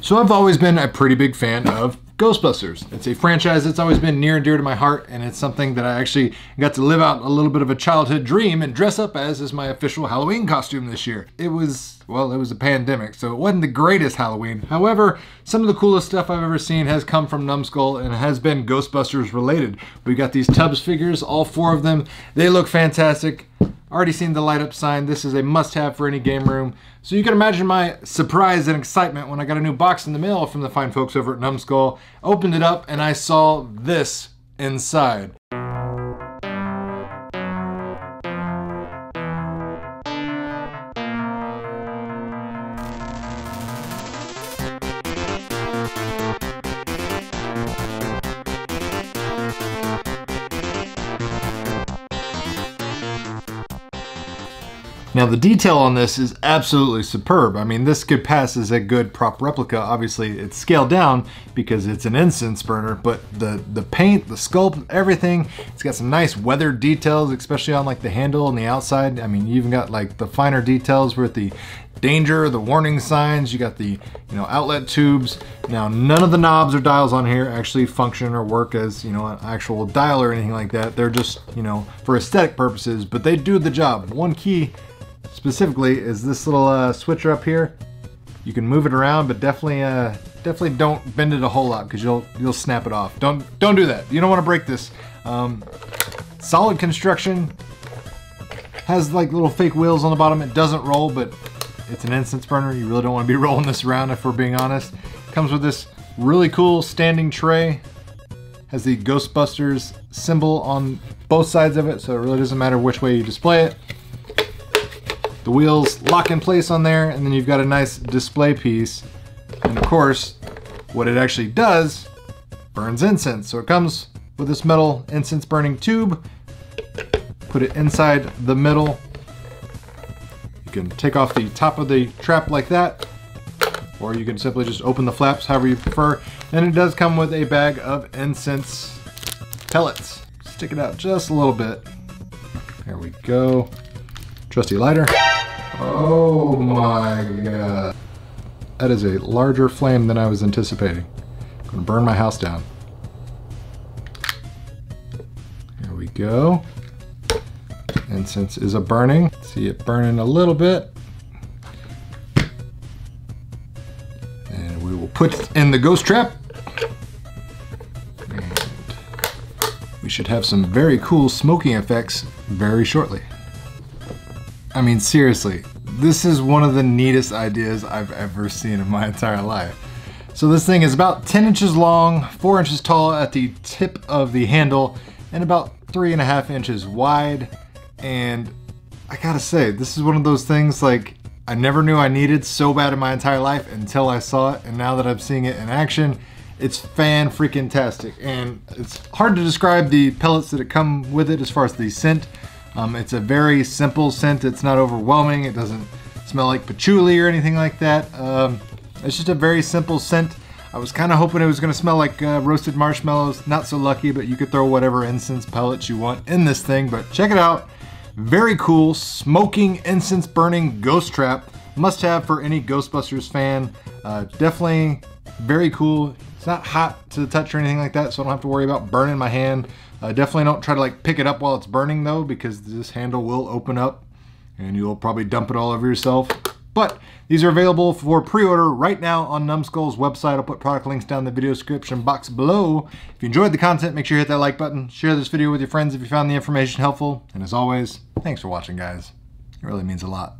So I've always been a pretty big fan of Ghostbusters. It's a franchise that's always been near and dear to my heart, and it's something that I actually got to live out a little bit of a childhood dream and dress up as as my official Halloween costume this year. It was, well, it was a pandemic, so it wasn't the greatest Halloween. However, some of the coolest stuff I've ever seen has come from Numskull and has been Ghostbusters related. We got these Tubbz figures, all four of them. They look fantastic. Already seen the light up sign. This is a must have for any game room. So you can imagine my surprise and excitement when I got a new box in the mail from the fine folks over at Numskull. Opened it up and I saw this inside. Now the detail on this is absolutely superb. I mean, this could pass as a good prop replica. Obviously, it's scaled down because it's an incense burner, but the, the paint, the sculpt, everything, it's got some nice weathered details, especially on like the handle and the outside. I mean, you even got like the finer details with the danger, the warning signs, you got the you know outlet tubes. Now none of the knobs or dials on here actually function or work as you know an actual dial or anything like that. They're just you know for aesthetic purposes, but they do the job. One key specifically is this little uh, switcher up here. You can move it around, but definitely, uh, definitely don't bend it a whole lot because you'll you'll snap it off. Don't don't do that. You don't want to break this. Um, solid construction. Has like little fake wheels on the bottom. It doesn't roll, but it's an incense burner. You really don't want to be rolling this around if we're being honest. Comes with this really cool standing tray. Has the Ghostbusters symbol on both sides of it, so it really doesn't matter which way you display it. The wheels lock in place on there, and then you've got a nice display piece. And of course, what it actually does, burns incense. So it comes with this metal incense burning tube. Put it inside the middle. Can take off the top of the trap like that, or you can simply just open the flaps however you prefer. And it does come with a bag of incense pellets. Stick it out just a little bit. There we go. Trusty lighter. Oh my god. That is a larger flame than I was anticipating. I'm gonna burn my house down. There we go. Incense is a burning. See it burning a little bit. And we will put in the ghost trap. And we should have some very cool smoking effects very shortly. I mean, seriously, this is one of the neatest ideas I've ever seen in my entire life. So this thing is about 10 inches long, 4 inches tall at the tip of the handle, and about 3.5 inches wide. And I gotta say, this is one of those things like I never knew I needed so bad in my entire life until I saw it, and now that I'm seeing it in action, it's fan freaking tastic. And it's hard to describe the pellets that come with it as far as the scent. Um, it's a very simple scent. It's not overwhelming. It doesn't smell like patchouli or anything like that. Um, it's just a very simple scent. I was kind of hoping it was going to smell like uh, roasted marshmallows. Not so lucky, but you could throw whatever incense pellets you want in this thing. But check it out. Very cool, smoking, incense burning ghost trap. Must have for any Ghostbusters fan. Uh, definitely very cool. It's not hot to the touch or anything like that, so I don't have to worry about burning my hand. Uh, definitely don't try to like pick it up while it's burning though, because this handle will open up and you'll probably dump it all over yourself. But these are available for pre-order right now on Numskull's website. I'll put product links down in the video description box below. If you enjoyed the content, make sure you hit that like button. Share this video with your friends if you found the information helpful. And as always, thanks for watching, guys. It really means a lot.